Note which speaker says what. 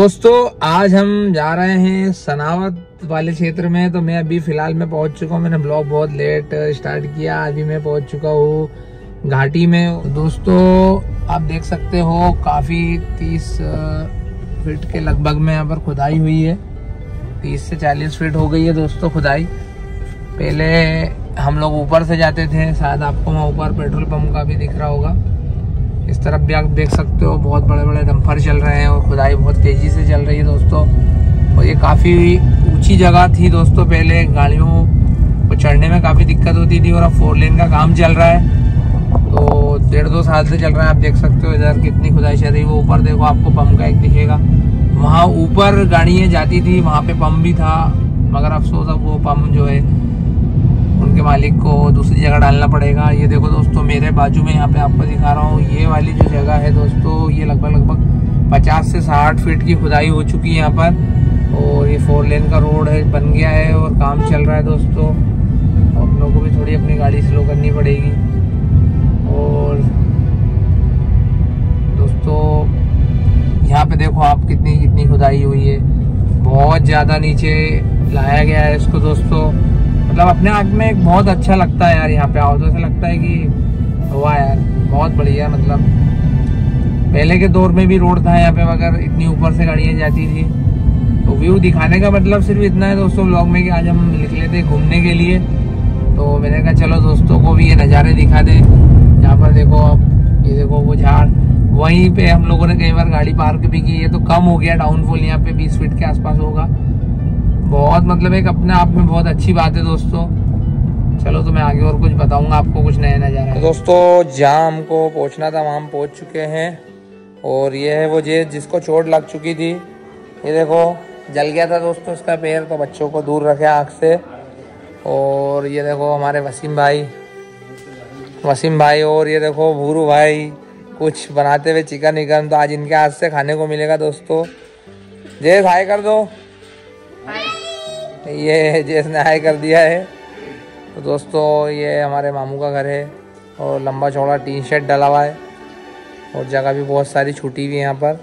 Speaker 1: दोस्तों, आज हम जा रहे हैं सनावत वाले क्षेत्र में तो मैं अभी फ़िलहाल में पहुँच चुका हूँ। मैंने ब्लॉग बहुत लेट स्टार्ट किया। अभी मैं पहुँच चुका हूँ घाटी में। दोस्तों, आप देख सकते हो, काफ़ी तीस फीट के लगभग में यहाँ पर खुदाई हुई है। तीस से चालीस फीट हो गई है दोस्तों खुदाई। पहले हम लोग ऊपर से जाते थे, शायद आपको वहाँ ऊपर पेट्रोल पंप का भी दिख रहा होगा। इस तरफ़ भी आप देख सकते हो बहुत बड़े बड़े डंपर चल रहे हैं और खुदाई बहुत तेज़ी से चल रही है दोस्तों। और ये काफ़ी ऊँची जगह थी दोस्तों पहले, गाड़ियों को चढ़ने में काफ़ी दिक्कत होती थी और अब फोर लेन का काम चल रहा है। तो डेढ़ दो साल से चल रहा है, आप देख सकते हो इधर कितनी खुदाई चल रही है। वो ऊपर देखो, आपको पम्प का एक दिखेगा। वहाँ ऊपर गाड़ियाँ जाती थी, वहाँ पे पम्प भी था, मगर अफसोस अब वो पम्प जो है उनके मालिक को दूसरी जगह डालना पड़ेगा। ये देखो दोस्तों, मेरे बाजू में यहाँ पे आपको दिखा रहा हूँ। ये वाली जो जगह है दोस्तों, ये लगभग लगभग 50 से 60 फीट की खुदाई हो चुकी है यहाँ पर। और ये फोर लेन का रोड है, बन गया है और काम चल रहा है दोस्तों। हम लोग को भी थोड़ी अपनी गाड़ी स्लो करनी पड़ेगी। और दोस्तों, यहाँ पे देखो आप कितनी कितनी खुदाई हुई है। बहुत ज़्यादा नीचे लाया गया है इसको दोस्तों। मतलब अपने आप में एक बहुत अच्छा लगता है यार यहाँ पे। आओ तो ऐसा लगता है कि हुआ यार, बहुत बढ़िया मतलब। पहले के दौर में भी रोड था यहाँ पे, अगर इतनी ऊपर से गाड़ियाँ जाती थी। तो व्यू दिखाने का मतलब सिर्फ़ इतना है दोस्तों ब्लॉग में कि आज हम निकले थे घूमने के लिए। तो मैंने कहा, चलो दोस्तों को भी ये नज़ारे दिखा दे। यहाँ पर देखो आप, ये देखो वो झाड़। वहीं पे हम लोगों ने कई बार गाड़ी पार्क भी की है तो कम हो गया डाउनफॉल यहाँ पे बीस फीट के आसपास होगा। बहुत मतलब एक अपने आप में बहुत अच्छी बात है दोस्तों। चलो तो मैं आगे और कुछ बताऊँगा, आपको कुछ नया नज़ारा तो दोस्तों, जहाँ हमको पहुँचना था, वहाँ हम पहुँच चुके हैं। और ये है वो जे जिसको चोट लग चुकी थी। ये देखो, जल गया था दोस्तों इसका पैर तो बच्चों को दूर रखे आँख से। और ये देखो हमारे वसीम भाई। वसीम भाई और ये देखो भूरू भाई, कुछ बनाते हुए चिकन विकन। तो आज इनके हाथ से खाने को मिलेगा दोस्तों। जय हाय कर दो। ये जिसने हाई कर दिया है। तो दोस्तों, ये हमारे मामू का घर है और लंबा चौड़ा टीन शेड डला हुआ है और जगह भी बहुत सारी छूटी हुई है यहाँ पर।